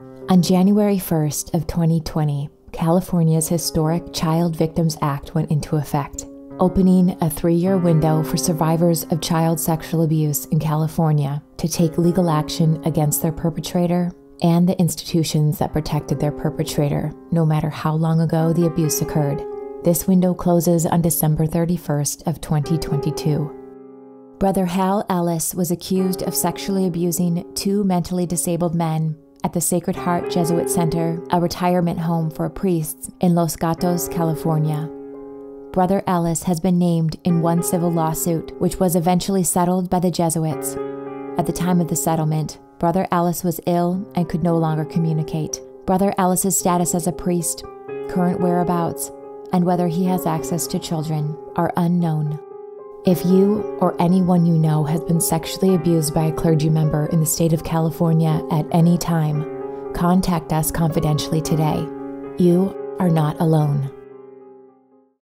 On January 1st of 2020, California's historic Child Victims Act went into effect, opening a 3-year window for survivors of child sexual abuse in California to take legal action against their perpetrator and the institutions that protected their perpetrator, no matter how long ago the abuse occurred. This window closes on December 31st of 2022. Brother Hal Ellis was accused of sexually abusing two mentally disabled men at the Sacred Heart Jesuit Center, a retirement home for priests in Los Gatos, California. Brother Ellis has been named in one civil lawsuit, which was eventually settled by the Jesuits. At the time of the settlement, Brother Ellis was ill and could no longer communicate. Brother Ellis's status as a priest, current whereabouts, and whether he has access to children are unknown. If you or anyone you know has been sexually abused by a clergy member in the state of California at any time, contact us confidentially today. You are not alone.